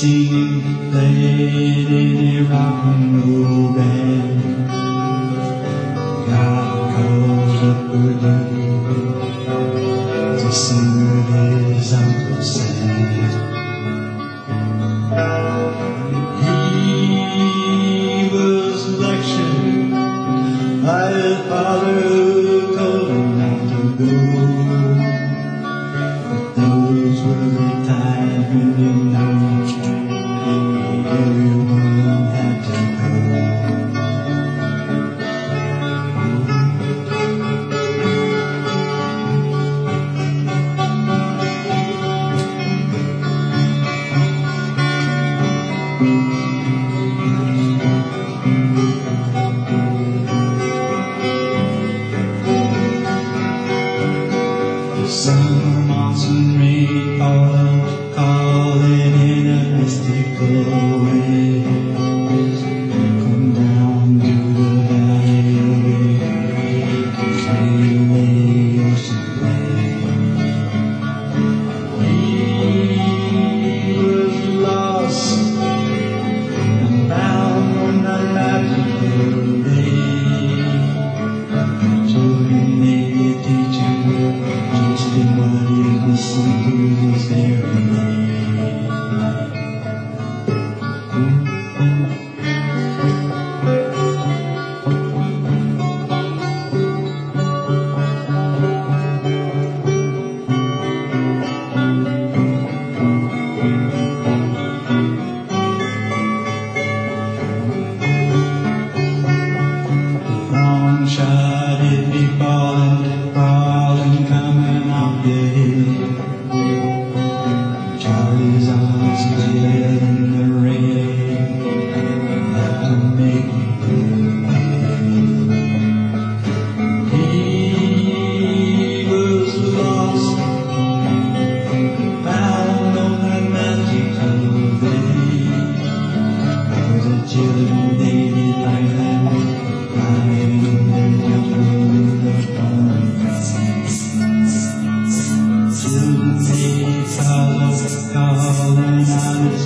sing, lady rock and roll band. God calls up her to sing her days out of sand. give you